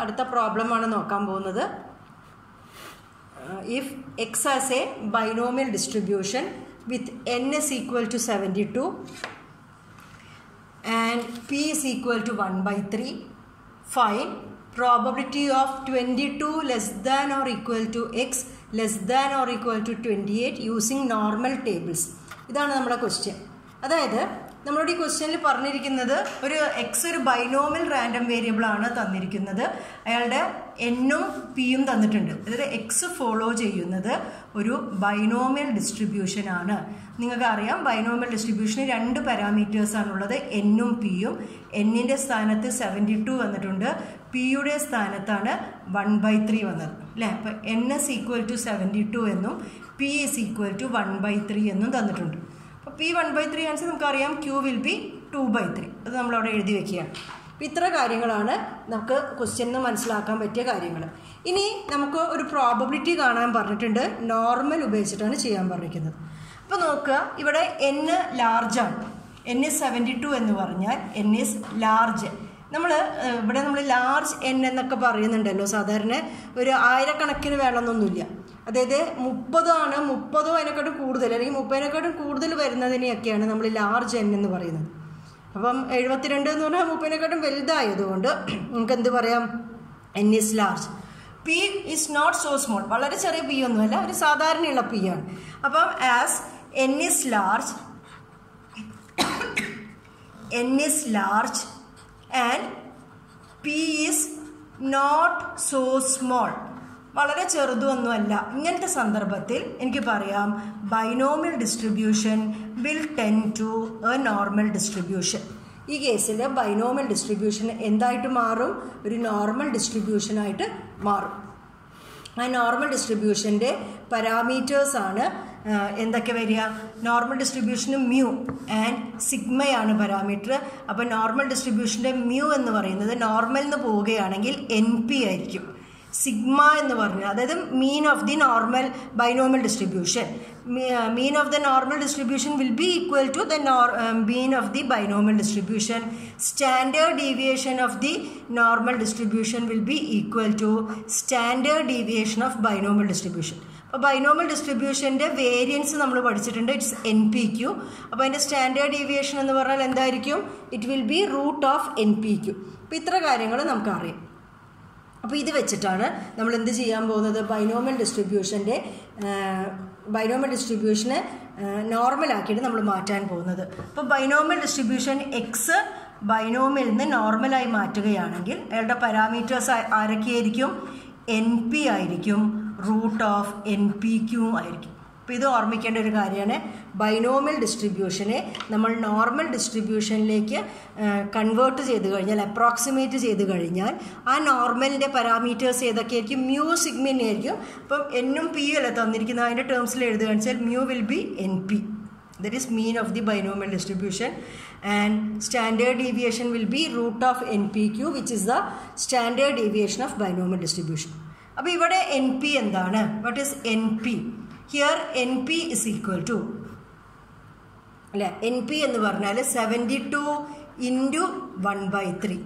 അടുത്ത പ്രോബ്ലമാണ് നോക്കാൻ പോകുന്നത്. If X as a binomial distribution with N is equal to seventy two and P is equal to 1 by 3 find probability of 22 less than or equal to x less than or equal to 28 using normal tables. ഇതാണ് നമ്മുടെ question അതായത് നമ്മളോട് ഈ ക്വസ്റ്റ്യനിൽ പറഞ്ഞിരിക്കുന്നത് ഒരു X ഒരു binomial random variable ആണ് തന്നിരിക്കുന്നത്. അയാളുടെ എന്നും പിയും തന്നിട്ടുണ്ട്. അതായത് എക്സ് ഫോളോ ചെയ്യുന്നത് ഒരു ബൈനോമിയൽ ഡിസ്ട്രിബ്യൂഷൻ ആണ്. നിങ്ങൾക്ക് അറിയാം ബൈനോമിയൽ ഡിസ്ട്രിബ്യൂഷന് രണ്ട് പാരാമീറ്റേഴ്സ് ആണുള്ളത് എന്നും പിയും എന്നിന്റെ സ്ഥാനത്ത് സെവന്റി ടു വന്നിട്ടുണ്ട് പിയുടെ സ്ഥാനത്താണ് വൺ ബൈ ത്രീ വന്നത്. അല്ലേ? അപ്പോൾ n is equal to seventy two എന്നും p is equal to one by three എന്നും തന്നിട്ടുണ്ട്. P one by three answer നമുക്കറിയാം. Q will be two by three അത് നമ്മളവിടെ എഴുതി വെക്കുകയാണ്. ഇത്ര കാര്യങ്ങളാണ് നമുക്ക് ക്വസ്റ്റ്യൻ മനസ്സിലാക്കാൻ പറ്റിയ കാര്യങ്ങൾ ഇനി നമുക്ക് ഒരു പ്രോബബിലിറ്റി കാണാൻ പറഞ്ഞിട്ടുണ്ട്. നോർമൽ ഉപയോഗിച്ചിട്ടാണ് ചെയ്യാൻ പറഞ്ഞിരിക്കുന്നത്. അപ്പോൾ നോക്കുക ഇവിടെ എൻ ലാർജാണ് എൻ ഇസ് സെവന്റി ടു എന്ന് പറഞ്ഞാൽ എൻ ഇസ് ലാർജ് നമ്മൾ ഇവിടെ നമ്മൾ ലാർജ് എൻ എന്നൊക്കെ പറയുന്നുണ്ടല്ലോ. സാധാരണ ഒരു ആയിരക്കണക്കിന് വേണമെന്നൊന്നുമില്ല. അതായത് മുപ്പതാണ് മുപ്പതോ അതിനെക്കാട്ടും കൂടുതൽ അല്ലെങ്കിൽ മുപ്പതിനെക്കാട്ടും കൂടുതൽ വരുന്നതിനെയൊക്കെയാണ് നമ്മൾ ലാർജ് എൻ എന്ന് പറയുന്നത്. അപ്പം എഴുപത്തിരണ്ട് എന്ന് പറഞ്ഞാൽ മുപ്പതിനെക്കാട്ടും വലുതായതുകൊണ്ട് നമുക്ക് എന്ത് പറയാം? N is large p is not so small വളരെ ചെറിയ പി ഒന്നുമല്ല ഒരു സാധാരണയുള്ള പി ആണ്. അപ്പം as n is large n is large and p is not so small വളരെ ചെറുതൊന്നുമല്ല. ഇങ്ങനത്തെ സന്ദർഭത്തിൽ എനിക്ക് പറയാം binomial distribution will tend to a normal distribution ഈ കേസിൽ ബൈനോമിയൽ ഡിസ്ട്രിബ്യൂഷൻ എന്തായിട്ട് മാറും? ഒരു നോർമൽ ഡിസ്ട്രിബ്യൂഷനായിട്ട് മാറും. ആ നോർമൽ ഡിസ്ട്രിബ്യൂഷന്റെ പാരാമീറ്റേഴ്സാണ് എന്തൊക്കെ വരിക? നോർമൽ ഡിസ്ട്രിബ്യൂഷന് മ്യൂ ആൻഡ് സിഗ്മയാണ് പാരാമീറ്റർ അപ്പോൾ നോർമൽ ഡിസ്ട്രിബ്യൂഷന്റെ മ്യൂ എന്ന് പറയുന്നത് നോർമൽ എന്ന് പോവുകയാണെങ്കിൽ എൻ പി ആയിരിക്കും. സിഗ്മ എന്ന് പറഞ്ഞാൽ അതായത് mean of the normal binomial distribution mean of the normal distribution will be equal to the nor mean of the binomial distribution standard deviation of the normal distribution will be equal to standard deviation of binomial distribution അപ്പോൾ binomial ഡിസ്ട്രിബ്യൂഷന്റെ variance നമ്മൾ പഠിച്ചിട്ടുണ്ട്. It's an p q അപ്പോൾ അതിന്റെ standard deviation എന്ന് പറഞ്ഞാൽ എന്തായിരിക്കും? It will be root of n p q അപ്പോൾ ഇത്ര കാര്യങ്ങൾ നമുക്കറിയാം. അപ്പോൾ ഇത് വെച്ചിട്ടാണ് നമ്മൾ എന്ത് ചെയ്യാൻ പോകുന്നത്? ബൈനോമൽ ഡിസ്ട്രിബ്യൂഷന്റെ ബൈനോമൽ ഡിസ്ട്രിബ്യൂഷനെ നോർമലാക്കിയിട്ട് നമ്മൾ മാറ്റാൻ പോകുന്നത്. അപ്പോൾ ബൈനോമൽ ഡിസ്ട്രിബ്യൂഷൻ എക്സ് ബൈനോമിൽ നിന്ന് നോർമലായി മാറ്റുകയാണെങ്കിൽ അയാളുടെ പാരാമീറ്റേഴ്സ് ആരൊക്കെയായിരിക്കും? എൻ പി ആയിരിക്കും. Root of n p q ആയിരിക്കും. അപ്പോൾ ഇത് ഓർമ്മിക്കേണ്ട ഒരു കാര്യമാണ്. ബൈനോമിൽ ഡിസ്ട്രിബ്യൂഷനെ നമ്മൾ നോർമൽ ഡിസ്ട്രിബ്യൂഷനിലേക്ക് കൺവേർട്ട് ചെയ്ത് കഴിഞ്ഞാൽ അപ്രോക്സിമേറ്റ് ചെയ്ത് കഴിഞ്ഞാൽ ആ നോർമലിന്റെ പാരാമീറ്റേഴ്സ് ഏതൊക്കെയായിരിക്കും? മ്യൂ സിഗ്മിൻ ആയിരിക്കും. അപ്പം എന്നും പി അല്ല തന്നിരിക്കുന്ന അതിന്റെ ടേംസിൽ എഴുതുക വെച്ചാൽ mu will be n p that is mean of the binomial distribution. And standard deviation will be root of npq which is the standard deviation of binomial distribution അപ്പോൾ ഇവിടെ എൻ പി എന്താണ്? What is n p here n p is equal to അല്ലേ? N p എന്ന് പറഞ്ഞാൽ seventy two into one by three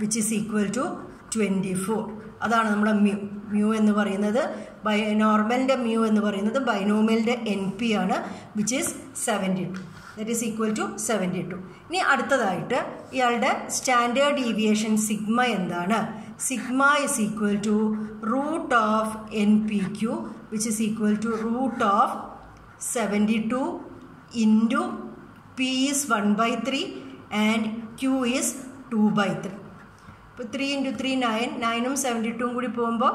which is equal to twenty four അതാണ് നമ്മുടെ mu mu എന്ന് പറയുന്നത് ബൈ നോർമലിന്റെ മ്യൂ എന്ന് പറയുന്നത് ബൈനോമിയലിന്റെ എൻ പി ആണ് which is seventy two that is equal to seventy two ഇനി അടുത്തതായിട്ട് ഇയാളുടെ സ്റ്റാൻഡേർഡ് ഡീവിയേഷൻ സിഗ്മ എന്താണ്? To root of n p q which is equal to root of seventy two into p is one by three and q is two by three ഇപ്പോൾ three into three nine നയനും seventy ടൂവും കൂടി പോകുമ്പോൾ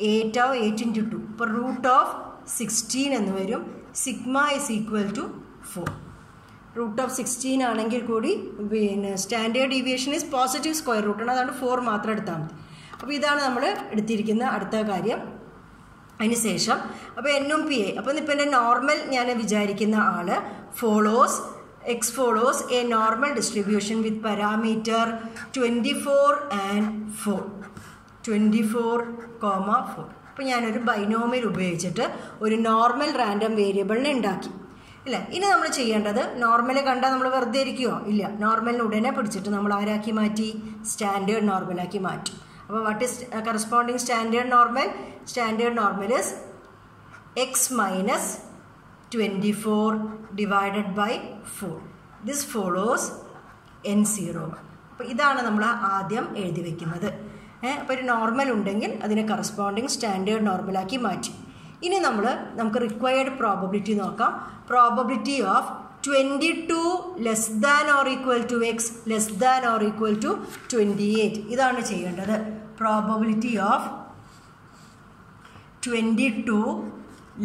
eight ആവും eight into two ഇപ്പോൾ root of sixteen എന്ന് വരും. Sigma is equal to four root of sixteen ആണെങ്കിൽ കൂടി പിന്നെ standard deviation is positive square റൂട്ടാണ് അതുകൊണ്ട് ഫോർ മാത്രം എടുത്താൽ മതി. അപ്പോൾ ഇതാണ് നമ്മൾ എടുത്തിരിക്കുന്ന അടുത്ത കാര്യം. അതിനുശേഷം അപ്പോൾ എന്നും പി എ അപ്പോൾ ഇപ്പം എന്റെ നോർമൽ ഞാൻ വിചാരിക്കുന്ന ആൾ follows X follows a normal distribution with parameter twenty four and four twenty four comma four അപ്പോൾ ഞാനൊരു ബൈനോമിൽ ഉപയോഗിച്ചിട്ട് ഒരു നോർമൽ റാൻഡം വേരിയബിളിനെ ഉണ്ടാക്കി. ഇല്ല ഇനി നമ്മൾ ചെയ്യേണ്ടത് നോർമൽ കണ്ടാൽ നമ്മൾ വെറുതെ ഇരിക്കുമോ ഇല്ല നോർമലിന് ഉടനെ പിടിച്ചിട്ട് നമ്മൾ ആരാക്കി മാറ്റി? സ്റ്റാൻഡേർഡ് നോർമലാക്കി മാറ്റും. അപ്പോൾ what is corresponding standard normal standard normal is X minus twenty four divided by four this follows N zero അപ്പോൾ ഇതാണ് നമ്മൾ ആദ്യം എഴുതി വെക്കുന്നത്. അപ്പോൾ ഒരു നോർമൽ ഉണ്ടെങ്കിൽ അതിനെ കറസ്പോണ്ടിങ് സ്റ്റാൻഡേർഡ് നോർമലാക്കി മാറ്റി. ഇനി നമ്മൾ നമുക്ക് റിക്വയർഡ് പ്രോബബിലിറ്റി നോക്കാം. Probability of twenty two less than or equal to X less than or equal to twenty eight ഇതാണ് ചെയ്യേണ്ടത്. Probability of twenty two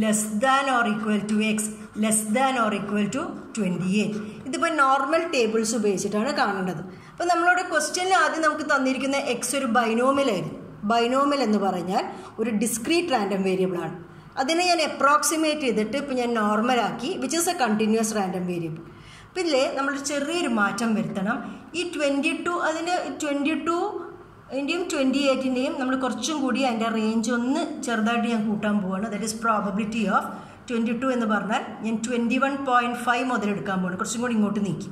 less than or equal to X less than or equal to twenty eight ഇതിപ്പോൾ normal tables ഉപയോഗിച്ചിട്ടാണ് കാണേണ്ടത്. അപ്പോൾ നമ്മളോട് ക്വസ്റ്റ്യനിൽ ആദ്യം നമുക്ക് തന്നിരിക്കുന്ന എക്സ് ഒരു ബൈനോമിലായിരുന്നു ബൈനോമിൽ എന്ന് പറഞ്ഞാൽ ഒരു ഡിസ്ക്രീറ്റ് റാൻഡം വേരിയബിളാണ് അതിനെ ഞാൻ അപ്രോക്സിമേറ്റ് ചെയ്തിട്ട് ഇപ്പം ഞാൻ നോർമലാക്കി which is a continuous random variable അപ്പം ഇതിൽ നമ്മൾ ചെറിയൊരു മാറ്റം വരുത്തണം. ഈ ട്വന്റി ടു അതിന് ട്വന്റി ടു അതിന്റെയും ട്വന്റി എയ്റ്റിന്റെയും നമ്മൾ കുറച്ചും കൂടി അതിന്റെ റേഞ്ച് ഒന്ന് ചെറുതായിട്ട് ഞാൻ കൂട്ടാൻ പോവാണ്. That is probability of twenty two എന്ന് പറഞ്ഞാൽ ഞാൻ ട്വന്റി വൺ പോയിന്റ് ഫൈവ് മുതൽ എടുക്കാൻ പോവാണ്. കുറച്ചും കൂടി ഇങ്ങോട്ട് നീക്കി.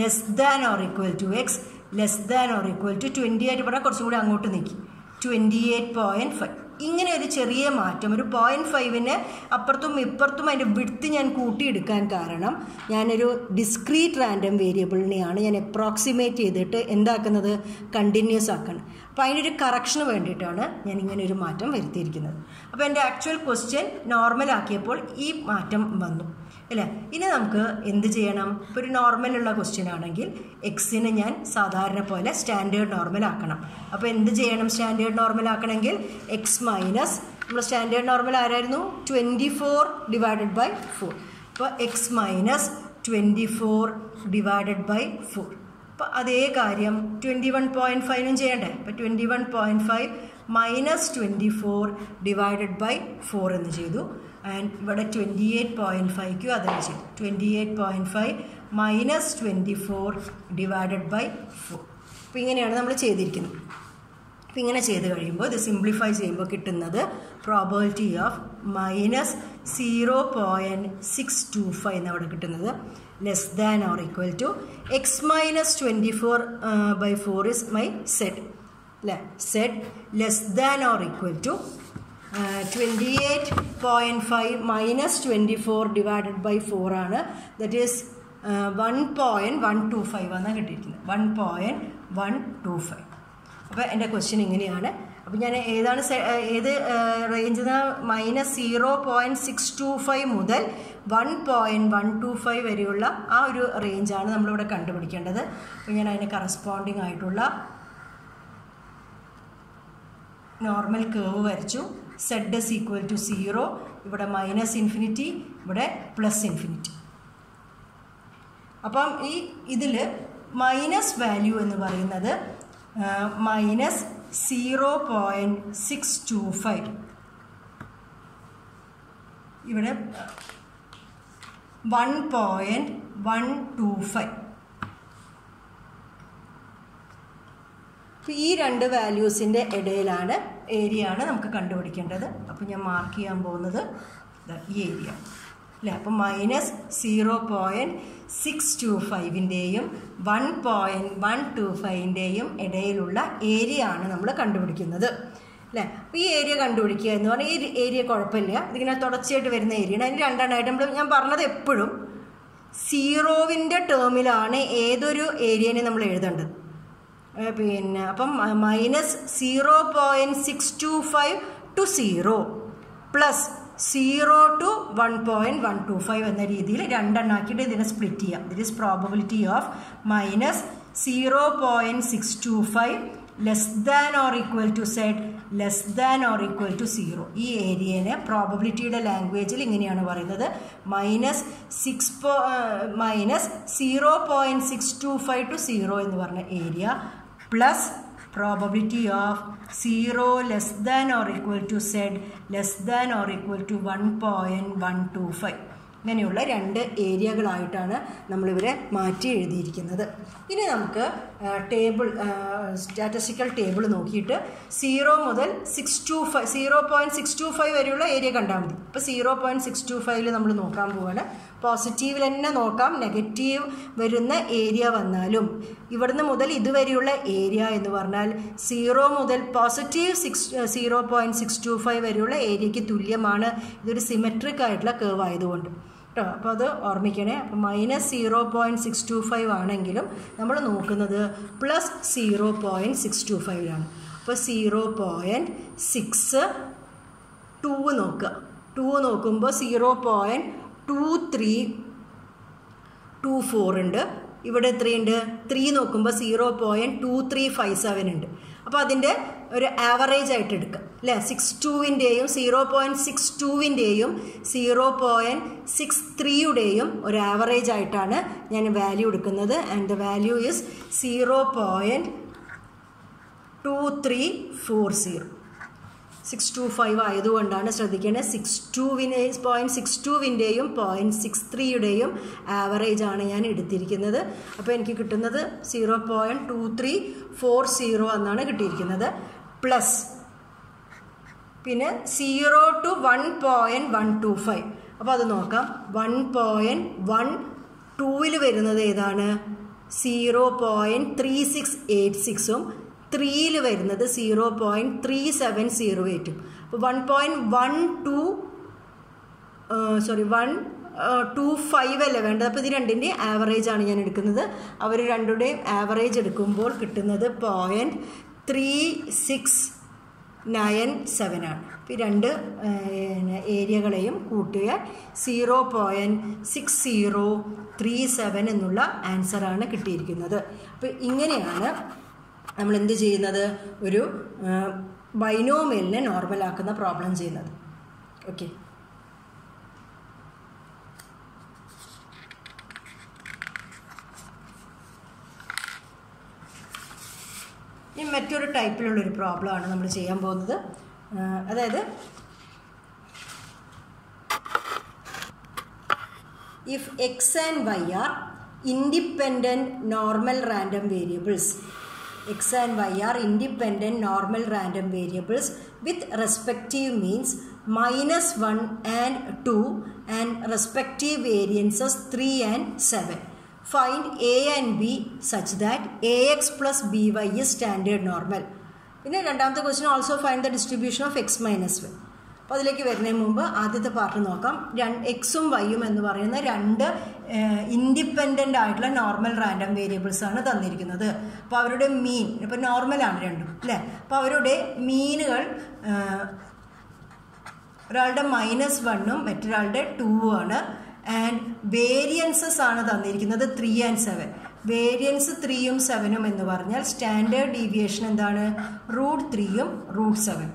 Less than or equal to X less than or equal to twenty ആയിട്ട് പറഞ്ഞാൽ കുറച്ചും കൂടി അങ്ങോട്ട് നീക്കി. ട്വന്റി എയ്റ്റ് പോയിന്റ് ഫൈവ് ഇങ്ങനെ ഒരു ചെറിയ മാറ്റം ഒരു പോയിന്റ് ഫൈവിന് അപ്പുറത്തും ഇപ്പുറത്തും അതിന്റെ വിടുത്ത് ഞാൻ കൂട്ടിയെടുക്കാൻ കാരണം ഞാനൊരു ഡിസ്ക്രീറ്റ് റാൻഡം വേരിയബിളിനെയാണ് ഞാൻ അപ്രോക്സിമേറ്റ് ചെയ്തിട്ട് എന്താക്കുന്നത്? കണ്ടിന്യൂസ് ആക്കണം. അപ്പോൾ അതിനൊരു കറക്ഷന് വേണ്ടിയിട്ടാണ് ഞാൻ ഇങ്ങനെ ഒരു മാറ്റം വരുത്തിയിരിക്കുന്നത്. അപ്പോൾ എന്റെ ആക്ച്വൽ ക്വസ്റ്റ്യൻ നോർമലാക്കിയപ്പോൾ ഈ മാറ്റം വന്നു. അല്ലേ? ഇനി നമുക്ക് എന്ത് ചെയ്യണം? ഒരു നോർമലുള്ള ക്വസ്റ്റ്യൻ ആണെങ്കിൽ എക്സിനെ ഞാൻ സാധാരണ പോലെ സ്റ്റാൻഡേർഡ് നോർമൽ ആക്കണം. അപ്പോൾ എന്ത് ചെയ്യണം സ്റ്റാൻഡേർഡ് നോർമൽ ആക്കണമെങ്കിൽ എക്സ് മൈനസ് നമ്മൾ സ്റ്റാൻഡേർഡ് നോർമൽ ആരായിരുന്നു? Twenty four divided by four അപ്പോൾ X minus twenty four divided by four അപ്പോൾ അതേ കാര്യം ട്വന്റി വൺ പോയിന്റ് ഫൈവിനും ചെയ്യണ്ടേ? അപ്പോൾ twenty one point five minus twenty four divided by four എന്ന് ചെയ്തു. ആൻഡ് ഇവിടെ ട്വന്റി എയ്റ്റ് പോയിന്റ് ഫൈവ്ക്കും അതന്നെ ചെയ്തു twenty eight point five minus twenty four divided by four അപ്പോൾ ഇങ്ങനെയാണ് നമ്മൾ ചെയ്തിരിക്കുന്നത്. അപ്പോൾ ഇങ്ങനെ ചെയ്ത് കഴിയുമ്പോൾ ഇത് സിംപ്ലിഫൈ ചെയ്യുമ്പോൾ കിട്ടുന്നത് probability of minus zero point six two five എന്നവിടെ കിട്ടുന്നത്. Less than or equal to X minus twenty four by four is my Z അല്ലേ? Z less than or equal to twenty eight point five minus twenty four divided by four ആണ് that is one point one two five എന്നാണ് കിട്ടിയിരിക്കുന്നത് one point one two five അപ്പോൾ എന്റെ question ഇങ്ങനെയാണ്. അപ്പോൾ ഞാൻ ഏതാണ് ഏത് റേഞ്ച് എന്ന് minus zero point six two five മുതൽ one point one two five വരെയുള്ള ആ ഒരു റേഞ്ചാണ് നമ്മളിവിടെ കണ്ടുപിടിക്കേണ്ടത്. അപ്പോൾ ഞാൻ അതിന് കറസ്പോണ്ടിങ് ആയിട്ടുള്ള നോർമൽ കേവ് വരച്ചു. Z is equal to zero ഇവിടെ മൈനസ് ഇൻഫിനിറ്റി ഇവിടെ പ്ലസ് ഇൻഫിനിറ്റി അപ്പം ഈ ഇതിൽ മൈനസ് വാല്യൂ എന്ന് പറയുന്നത് minus zero point six two five ഇവിടെ one point one two five ഈ രണ്ട് വാല്യൂസിന്റെ ഇടയിലാണ് ഏരിയ ആണ് നമുക്ക് കണ്ടുപിടിക്കേണ്ടത്. അപ്പോൾ ഞാൻ മാർക്ക് ചെയ്യാൻ പോകുന്നത് ഈ ഏരിയ അല്ലേ? അപ്പോൾ minus zero point six two ഫൈവിന്റെയും one point one two ഫൈവിന്റെയും ഇടയിലുള്ള ഏരിയ ആണ് നമ്മൾ കണ്ടുപിടിക്കുന്നത്. അല്ലേ? അപ്പോൾ ഈ ഏരിയ കണ്ടുപിടിക്കുക എന്ന് പറഞ്ഞാൽ ഈ ഏരിയ കുഴപ്പമില്ല. ഇതിങ്ങനെ തുടർച്ചയായിട്ട് വരുന്ന ഏരിയയാണ് അതിന് രണ്ടെണ്ണമായിട്ട് നമ്മൾ ഞാൻ പറഞ്ഞത് എപ്പോഴും സീറോവിന്റെ ടേമിലാണ് ഏതൊരു ഏരിയനെ നമ്മൾ എഴുതേണ്ടത്. പിന്നെ അപ്പം minus zero point six two five to zero plus zero to one point one two five എന്ന രീതിയിൽ രണ്ടെണ്ണാക്കിയിട്ട് ഇതിനെ സ്പ്ലിറ്റ് ചെയ്യാം. That is probability of minus zero point six two five less than or equal to Z less than or equal to zero ഈ ഏരിയനെ പ്രോബബിലിറ്റിയുടെ ലാംഗ്വേജിൽ ഇങ്ങനെയാണ് പറയുന്നത്. Minus six po minus zero point six two five to zero എന്ന് പറഞ്ഞ area plus probability of 0 less than or equal to z less than or equal to 1.125 ഇങ്ങനെയുള്ള രണ്ട് ഏരിയകളായിട്ടാണ് നമ്മളിവരെ മാറ്റി എഴുതിയിരിക്കുന്നത് ഇനി നമുക്ക് ടേബിൾ സ്റ്റാറ്റിസ്റ്റിക്കൽ ടേബിൾ നോക്കിയിട്ട് സീറോ മുതൽ six two five zero point six two five വരെയുള്ള ഏരിയ കണ്ടാൽ മതി. ഇപ്പോൾ സീറോ പോയിന്റ് സിക്സ് ടു ഫൈവിൽ നമ്മൾ നോക്കാൻ പോവാണ്. പോസിറ്റീവിൽ തന്നെ നോക്കാം നെഗറ്റീവ് വരുന്ന ഏരിയ വന്നാലും. ഇവിടുന്ന് മുതൽ ഇതുവരെയുള്ള ഏരിയ എന്ന് പറഞ്ഞാൽ സീറോ മുതൽ positive six zero point six two five വരെയുള്ള ഏരിയയ്ക്ക് തുല്യമാണ്. ഇതൊരു സിമെട്രിക് ആയിട്ടുള്ള കേവ് ആയതുകൊണ്ട്. കേട്ടോ. അപ്പോൾ അത് ഓർമ്മിക്കണേ. അപ്പോൾ minus zero point six two five ആണെങ്കിലും നമ്മൾ നോക്കുന്നത് plus zero point six two ഫൈവിലാണ് അപ്പോൾ സീറോ പോയിന്റ് സിക്സ് ടു നോക്കുക. ടു നോക്കുമ്പോൾ zero point two three two four ഉണ്ട്. ഇവിടെ എത്രയുണ്ട്? ത്രീ നോക്കുമ്പോൾ zero point two three five seven ഉണ്ട്. അപ്പോൾ അതിന്റെ ഒരു ആവറേജ് ആയിട്ട് എടുക്കുക. അല്ലേ? സിക്സ് ടുവിന്റെയും സീറോ പോയിന്റ് സിക്സ് ടുവിന്റെയും സീറോ പോയിന്റ് സിക്സ് ത്രീയുടെയും ഒരു ആവറേജ് ആയിട്ടാണ് ഞാൻ വാല്യൂ എടുക്കുന്നത്. And the value is zero point two three four zero six two five ആയതുകൊണ്ടാണ് ശ്രദ്ധിക്കേണ്ടത്. സിക്സ് ടുവിനെ പോയിന്റ് സിക്സ് ടുവിന്റെയും പോയിന്റ് സിക്സ് ത്രീയുടെയും ആവറേജ് ആണ് ഞാൻ എടുത്തിരിക്കുന്നത്. അപ്പോൾ എനിക്ക് കിട്ടുന്നത് zero point two three four zero എന്നാണ് കിട്ടിയിരിക്കുന്നത്. പ്ലസ് പിന്നെ zero two one point one two five അപ്പോൾ അത് നോക്കാം. വൺ പോയിന്റ് വൺ ടൂവിൽ വരുന്നത് ഏതാണ്? Zero point three six eight സിക്സും ത്രീയിൽ വരുന്നത് zero point three seven zero എയ്റ്റും one point one two sorry one two five അല്ലേ വേണ്ടത്? അപ്പോൾ ഇത് രണ്ടിന്റെ ആവറേജ് ആണ് ഞാൻ എടുക്കുന്നത്. അവർ രണ്ടുടെയും ആവറേജ് എടുക്കുമ്പോൾ കിട്ടുന്നത് point three six nine seven ആണ്. ഇപ്പം രണ്ട് ഏരിയകളെയും കൂട്ടിയാൽ zero point six zero three seven എന്നുള്ള ആൻസറാണ് കിട്ടിയിരിക്കുന്നത്. അപ്പോൾ ഇങ്ങനെയാണ് നമ്മൾ എന്ത് ചെയ്യുന്നത്? ഒരു ബൈനോമിയലിനെ നോർമലാക്കുന്ന പ്രോബ്ലം ചെയ്യുന്നത്. ഓക്കെ ഇനി മറ്റൊരു ടൈപ്പിലുള്ളൊരു പ്രോബ്ലമാണ് നമ്മൾ ചെയ്യാൻ പോകുന്നത്. അതായത് if x and y are independent normal random variables x and y are independent normal random variables with respective means minus 1 and 2 and respective variances 3 and 7. Find a and b such that ax plus by is standard normal. പിന്നെ രണ്ടാമത്തെ question also find the distribution of x minus y അപ്പോൾ അതിലേക്ക് വരുന്നതിന് മുമ്പ് ആദ്യത്തെ part നോക്കാം. രണ്ട് എക്സും വൈയും എന്ന് പറയുന്ന രണ്ട് ഇൻഡിപെൻഡന്റ് ആയിട്ടുള്ള നോർമൽ റാൻഡം വേരിയബിൾസ് ആണ് തന്നിരിക്കുന്നത്. അപ്പോൾ അവരുടെ മീൻ ഇപ്പോൾ നോർമലാണ് രണ്ടും അല്ലേ? അപ്പോൾ അവരുടെ മീനുകൾ ഒരാളുടെ മൈനസ് വണ്ണും മറ്റൊരാളുടെ ടൂവും ആണ്. ആൻഡ് വേരിയൻസസ് ആണ് തന്നിരിക്കുന്നത് ത്രീ ആൻഡ് സെവൻ വേരിയൻസ് ത്രീയും സെവനും എന്ന് പറഞ്ഞാൽ സ്റ്റാൻഡേർഡ് ഡീവിയേഷൻ എന്താണ്? റൂട്ട് ത്രീയും റൂട്ട് സെവൻ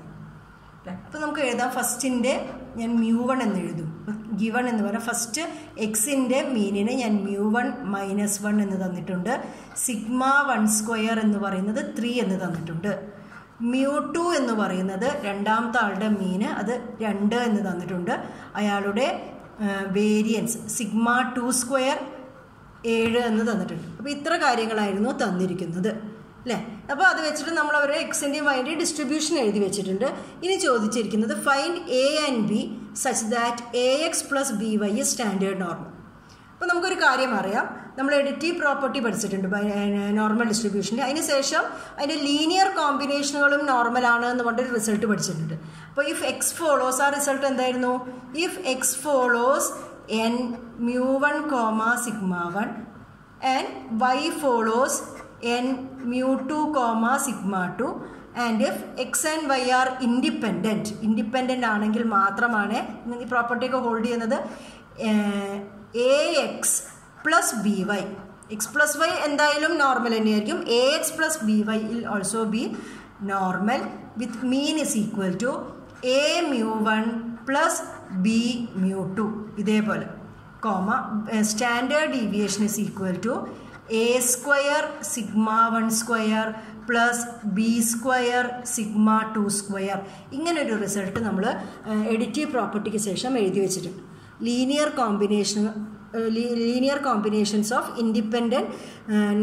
അപ്പോൾ നമുക്ക് എഴുതാം. ഫസ്റ്റിന്റെ ഞാൻ മ്യൂ വൺ എന്ന് എഴുതും. ഗിവൺ എന്ന് പറയാം. ഫസ്റ്റ് എക്സിന്റെ മീനിന് ഞാൻ മ്യൂ വൺ മൈനസ് വൺ എന്ന് തന്നിട്ടുണ്ട്. സിഗ്മ വൺ സ്ക്വയർ എന്ന് പറയുന്നത് ത്രീ എന്ന് തന്നിട്ടുണ്ട്. മ്യൂ ടു എന്ന് പറയുന്നത് രണ്ടാമത്തെ ആളുടെ മീന് അത് രണ്ട് എന്ന് തന്നിട്ടുണ്ട്. അയാളുടെ വേരിയൻസ് സിഗ്മ ടു സ്ക്വയർ ഏഴ് എന്ന് തന്നിട്ടുണ്ട്. അപ്പോൾ ഇത്ര കാര്യങ്ങളായിരുന്നു തന്നിരിക്കുന്നത്. അല്ലേ അപ്പോൾ അത് വെച്ചിട്ട് നമ്മൾ അവരുടെ എക്സിന്റെയും വൈന്റെയും ഡിസ്ട്രിബ്യൂഷൻ എഴുതി വെച്ചിട്ടുണ്ട്. ഇനി ചോദിച്ചിരിക്കുന്നത് find A and B such that A X plus B Y standard normal അപ്പോൾ നമുക്കൊരു കാര്യം അറിയാം. നമ്മൾ എഡിറ്റീവ് പ്രോപ്പർട്ടി പഠിച്ചിട്ടുണ്ട് നോർമൽ ഡിസ്ട്രിബ്യൂഷന്റെ അതിന് ശേഷം അതിന്റെ ലീനിയർ കോമ്പിനേഷനുകളും നോർമലാണ് എന്ന് പറഞ്ഞൊരു റിസൾട്ട് പഠിച്ചിട്ടുണ്ട്. അപ്പോൾ ഇഫ് എക്സ് ഫോളോസ് ആ റിസൾട്ട് എന്തായിരുന്നു? If x follows n mu one comma sigma one and y follows n mu 2 comma sigma 2 and if x and y are independent. Independent ആണെങ്കിൽ മാത്രമാണ് ഈ പ്രോപ്പർട്ടി ഒക്കെ ഹോൾഡ് ചെയ്യുന്നത്. A x plus b y x plus y എന്തായാലും normal തന്നെയായിരിക്കും. A x plus b y will also be normal with mean is equal to a mu one plus b mu two ഇതേപോലെ. Comma standard deviation is equal to a square sigma one square plus b square sigma two square ഇങ്ങനൊരു result നമ്മൾ additive പ്രോപ്പർട്ടിക്ക് ശേഷം എഴുതി വെച്ചിട്ടുണ്ട്. Linear combination linear combinations of independent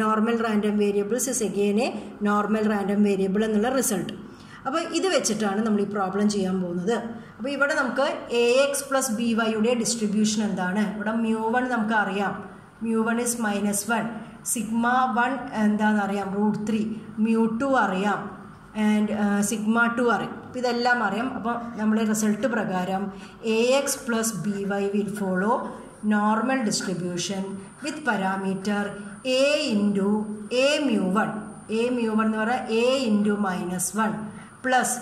normal random variables is again a normal random variable എന്നുള്ള result അപ്പോൾ ഇത് വെച്ചിട്ടാണ് നമ്മൾ ഈ പ്രോബ്ലം ചെയ്യാൻ പോകുന്നത്. അപ്പോൾ ഇവിടെ നമുക്ക് എ എക്സ് പ്ലസ് ബി വൈയുടെ ഡിസ്ട്രിബ്യൂഷൻ എന്താണ്? ഇവിടെ മ്യൂ വൺ നമുക്ക് അറിയാം. Mu one is minus one sigma one എന്താണെന്ന് അറിയാം റൂട്ട് ത്രീ മ്യൂ ടു അറിയാം ആൻഡ് സിഗ്മ ടു അറിയാം. അപ്പോൾ ഇതെല്ലാം അറിയാം. അപ്പോൾ നമ്മുടെ റിസൾട്ട് പ്രകാരം a x plus b y will follow normal distribution with parameter a into a mu one a mu one എന്ന് പറയുക a into minus one plus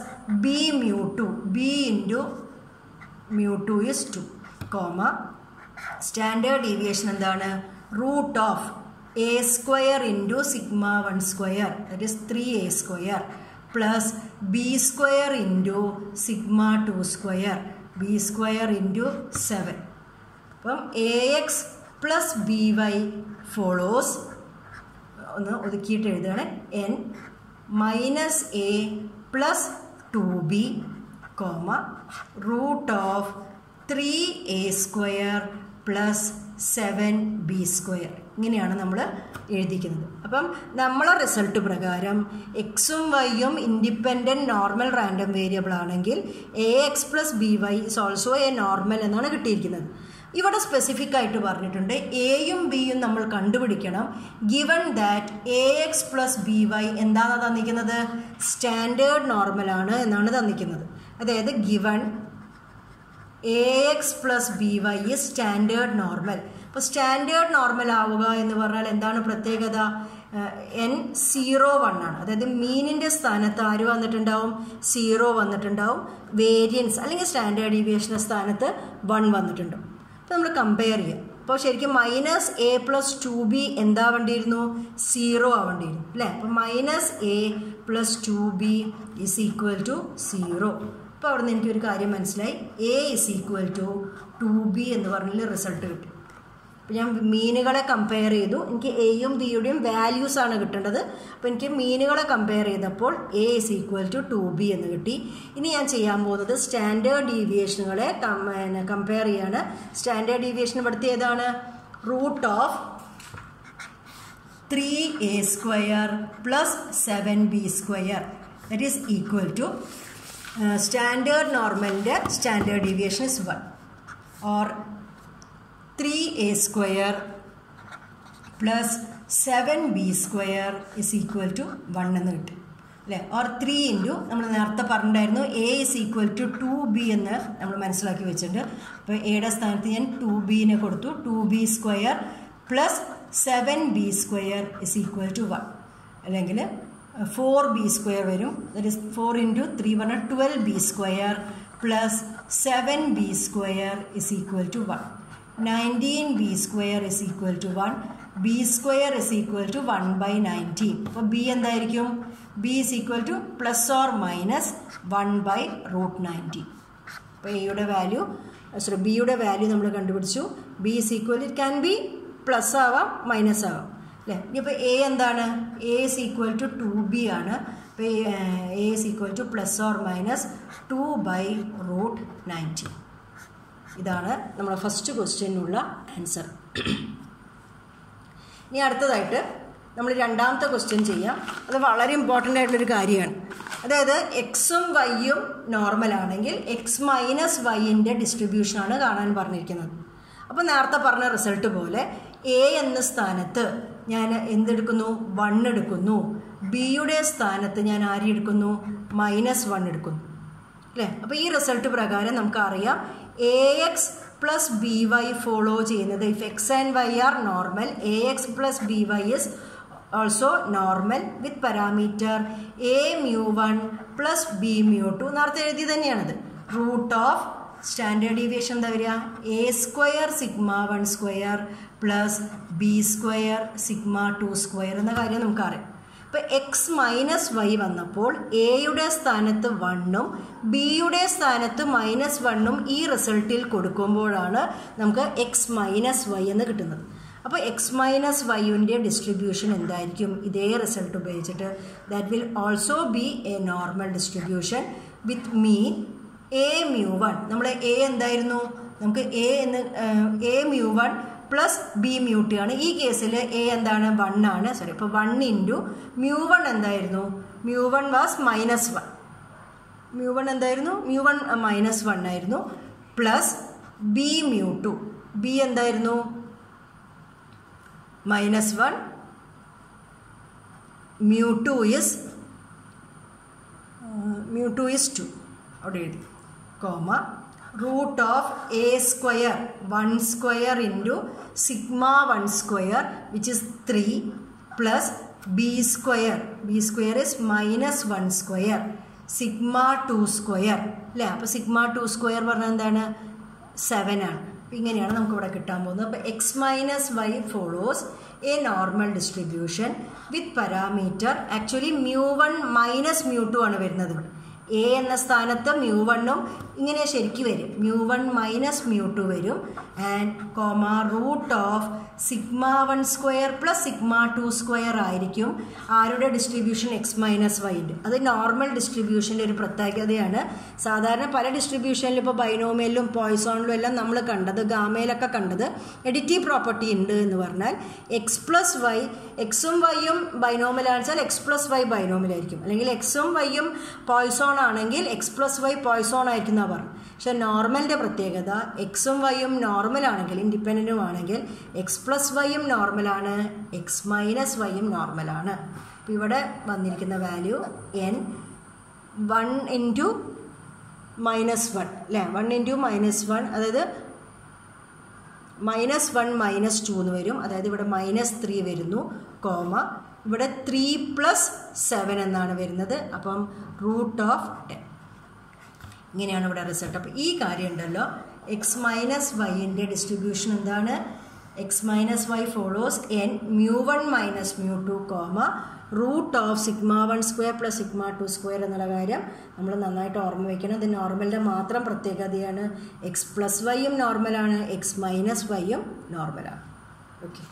b mu two b into mu two is two comma standard deviation എന്താണ്? Root of a square into sigma one square that is three a square plus b square into sigma two square b square into seven അപ്പം a x plus b y follows ഒന്ന് ഒതുക്കിയിട്ട് എഴുതുകയാണ്. N minus a plus two b comma root of three a square plus seven b square ഇങ്ങനെയാണ് നമ്മൾ എഴുതിക്കുന്നത്. അപ്പം നമ്മളെ result പ്രകാരം എക്സും വൈയും ഇൻഡിപെൻഡന്റ് നോർമൽ റാൻഡം വേരിയബിൾ ആണെങ്കിൽ a x plus b y is also a normal എന്നാണ് കിട്ടിയിരിക്കുന്നത്. ഇവിടെ സ്പെസിഫിക് ആയിട്ട് പറഞ്ഞിട്ടുണ്ട് എയും ബിയും നമ്മൾ കണ്ടുപിടിക്കണം. Given that a x plus b y എന്താണ് തന്നിരിക്കുന്നത്? സ്റ്റാൻഡേർഡ് നോർമലാണ് എന്നാണ് തന്നിരിക്കുന്നത്. അതായത് given a x plus b y standard normal അപ്പോൾ സ്റ്റാൻഡേർഡ് നോർമൽ ആവുക എന്ന് പറഞ്ഞാൽ എന്താണ് പ്രത്യേകത? എൻ സീറോ വൺ ആണ്. അതായത് മീനിന്റെ സ്ഥാനത്ത് ആര് വന്നിട്ടുണ്ടാവും? സീറോ വന്നിട്ടുണ്ടാവും. വേരിയൻസ് അല്ലെങ്കിൽ സ്റ്റാൻഡേർഡ് ഡീവിയേഷന്റെ സ്ഥാനത്ത് വൺ വന്നിട്ടുണ്ടാവും അപ്പോൾ നമ്മൾ കമ്പയർ ചെയ്യാം. അപ്പോൾ ശരിക്കും minus a plus two b എന്താവേണ്ടിയിരുന്നു zero ആവേണ്ടിയിരുന്നു അല്ലേ? അപ്പോൾ minus a plus two b is equal to zero അപ്പോൾ അവിടെ നിന്ന് എനിക്കൊരു കാര്യം മനസ്സിലായി. A is equal to two b എന്ന് പറഞ്ഞാൽ റിസൾട്ട് കിട്ടി. ഞാൻ മീനുകളെ കമ്പയർ ചെയ്തു. എനിക്ക് എയും ബിയുടെയും വാല്യൂസ് ആണ് കിട്ടേണ്ടത്. അപ്പോൾ എനിക്ക് മീനുകളെ കമ്പയർ ചെയ്തപ്പോൾ a is equal to two b എന്ന് കിട്ടി. ഇനി ഞാൻ ചെയ്യാൻ പോകുന്നത് സ്റ്റാൻഡേർഡ് ഡീവിയേഷനുകളെ കമ്പയർ ചെയ്യാണ്. സ്റ്റാൻഡേർഡ് ഡീവിയേഷൻ ഇവിടുത്തെ ഏതാണ്? Root of three a square plus seven b square that is equal to standard നോർമലിന്റെ standard deviation is one or three a square plus seven b square is equal to one എന്ന് കിട്ടും. അല്ലേ? Or three into നമ്മൾ നേരത്തെ പറഞ്ഞിട്ടുണ്ടായിരുന്നു a is equal to two b എന്ന് നമ്മൾ മനസ്സിലാക്കി വെച്ചിട്ടുണ്ട്. അപ്പോൾ എയുടെ സ്ഥാനത്ത് ഞാൻ ടു ബിനെ കൊടുത്തു. Two b square plus seven b square is equal to one അല്ലെങ്കിൽ ഫോർ ബി സ്ക്വയർ വരും. That is four into three പറഞ്ഞാൽ twelve b square plus seven b square is equal to one nineteen b square is equal to one b square is equal to one by nineteen അപ്പോൾ B എന്തായിരിക്കും? B is equal to plus or minus one by root nineteen അപ്പോൾ എയുടെ value sorry ബിയുടെ value നമ്മൾ കണ്ടുപിടിച്ചു. B is equal it can be plus ആവാം minus ആവാം. അല്ലേ? ഇനിയിപ്പോൾ എ എന്താണ്? A is equal to two b ആണ്. അപ്പോൾ a is equal to plus or minus two by root nineteen ഇതാണ് നമ്മുടെ ഫസ്റ്റ് ക്വസ്റ്റ്യനുള്ള ആൻസർ ഇനി അടുത്തതായിട്ട് നമ്മൾ രണ്ടാമത്തെ ക്വസ്റ്റ്യൻ ചെയ്യാം. അത് വളരെ ഇമ്പോർട്ടന്റ് ആയിട്ടുള്ളൊരു കാര്യമാണ്. അതായത് എക്സും വൈയും നോർമൽ ആണെങ്കിൽ എക്സ് മൈനസ് വൈന്റെ ഡിസ്ട്രിബ്യൂഷനാണ് കാണാൻ പറഞ്ഞിരിക്കുന്നത്. അപ്പോൾ നേരത്തെ പറഞ്ഞ റിസൾട്ട് പോലെ എ എന്ന സ്ഥാനത്ത് ഞാൻ എന്തെടുക്കുന്നു? വൺ എടുക്കുന്നു. ബിയുടെ സ്ഥാനത്ത് ഞാൻ ആരി എടുക്കുന്നു? മൈനസ് വൺ എടുക്കുന്നു. അല്ലേ? അപ്പോൾ ഈ റിസൾട്ട് പ്രകാരം നമുക്കറിയാം a x plus b y follow ചെയ്യുന്നത്. If x and y are normal a x plus b y is also normal with parameter a mu one plus b mu two നേരത്തെ എഴുതി തന്നെയാണത്. റൂട്ട് ഓഫ് സ്റ്റാൻഡേർഡ് ഡീവിയേഷൻ എന്താ വരിക? A square sigma one square plus b square sigma two square എന്ന കാര്യം നമുക്കറിയാം. ഇപ്പോൾ X minus Y വന്നപ്പോൾ എയുടെ സ്ഥാനത്ത് വണ്ണും ബിയുടെ സ്ഥാനത്ത് മൈനസ് വണ്ണും ഈ റിസൾട്ടിൽ കൊടുക്കുമ്പോഴാണ് നമുക്ക് എക്സ് മൈനസ് വൈ എന്ന് കിട്ടുന്നത്. അപ്പോൾ എക്സ് മൈനസ് വൈയുടെ ഡിസ്ട്രിബ്യൂഷൻ എന്തായിരിക്കും? ഇതേ റിസൾട്ട് ഉപയോഗിച്ചിട്ട് that will also be a normal distribution with mean a mu one നമ്മൾ എ എന്തായിരുന്നു? നമുക്ക് എ എന്ന് a mu one plus b mu ആണ്. ഈ കേസിൽ എ എന്താണ്? വൺ ആണ്. സോറി അപ്പോൾ വൺ ഇന്റു മ്യൂ വൺ എന്തായിരുന്നു? Mu one was minus one mu one എന്തായിരുന്നു? മ്യൂ വൺ മൈനസ് വൺ ആയിരുന്നു. Plus b mu two b എന്തായിരുന്നു? Minus one mu two is mu two is two അവിടെ എഴുതി. Comma root of a square one square into sigma one square which is three plus b square. B square is minus one square. Sigma two square. അല്ലേ? അപ്പോൾ sigma two square പറഞ്ഞാൽ എന്താണ്? Seven ആണ്. ഇങ്ങനെയാണ് നമുക്ക് ഇവിടെ കിട്ടാൻ പോകുന്നത്. അപ്പോൾ x minus y follows a normal distribution with parameter actually mu one minus mu two ആണ് വരുന്നത്. ഇവിടെ എ എന്ന സ്ഥാനത്ത് മ്യൂ വണ്ണും ഇങ്ങനെ ശരിക്കും വരും. Mu one minus mu two വരും. And comma root of sigma one square plus sigma two square ആയിരിക്കും. ആരുടെ ഡിസ്ട്രിബ്യൂഷൻ എക്സ് മൈനസ് വൈന്റെ അത് നോർമൽ ഡിസ്ട്രിബ്യൂഷന്റെ ഒരു പ്രത്യേകതയാണ്. സാധാരണ പല ഡിസ്ട്രിബ്യൂഷനിലും ഇപ്പോൾ ബൈനോമിയലിലും പോയ്സോണിലും എല്ലാം നമ്മൾ കണ്ടത് ഗാമയിലൊക്കെ കണ്ടത് എഡിറ്റീവ് പ്രോപ്പർട്ടി ഉണ്ട് എന്ന് പറഞ്ഞാൽ എക്സ് പ്ലസ് വൈ എക്സും വൈയും ബൈനോമിലാണെന്ന് വെച്ചാൽ എക്സ് പ്ലസ് വൈ ബൈനോമിലായിരിക്കും അല്ലെങ്കിൽ എക്സും വൈയും പോയ്സോൺ ആണെങ്കിൽ എക്സ് പ്ലസ് വൈ പോയ്സോൺ ആയിരിക്കും അവർ പക്ഷെ നോർമലിന്റെ പ്രത്യേകത എക്സും വൈയും നോർമൽ ആണെങ്കിൽ ഇൻഡിപെൻഡന്റും ആണെങ്കിൽ എക്സ് പ്ലസ് വൈയും നോർമലാണ് എക്സ് മൈനസ് വൈയും നോർമലാണ് അപ്പോൾ ഇവിടെ വന്നിരിക്കുന്ന value n one into minus one അല്ലേ? വൺ ഇന്റു മൈനസ് വൺ അതായത് മൈനസ് വൺ മൈനസ് ടു എന്ന് വരും. അതായത് ഇവിടെ മൈനസ് ത്രീ വരുന്നു കോമ ഇവിടെ ത്രീ പ്ലസ് സെവൻ എന്നാണ് വരുന്നത്. അപ്പം റൂട്ട് ഓഫ് ടെൻ ഇങ്ങനെയാണ് ഇവിടെ റിസൾട്ട് അപ്പോൾ ഈ കാര്യം ഉണ്ടല്ലോ. എക്സ് മൈനസ് വൈന്റെ ഡിസ്ട്രിബ്യൂഷൻ എന്താണ്? X minus y follows n mu one minus mu two comma root of sigma one square plus sigma two square എന്നുള്ള കാര്യം നമ്മൾ നന്നായിട്ട് ഓർമ്മ വയ്ക്കണം ഇത് നോർമലിന്റെ മാത്രം പ്രത്യേകതയാണ്. എക്സ് പ്ലസ് വൈയും നോർമലാണ് എക്സ് മൈനസ് വൈയും നോർമലാണ് ഓക്കെ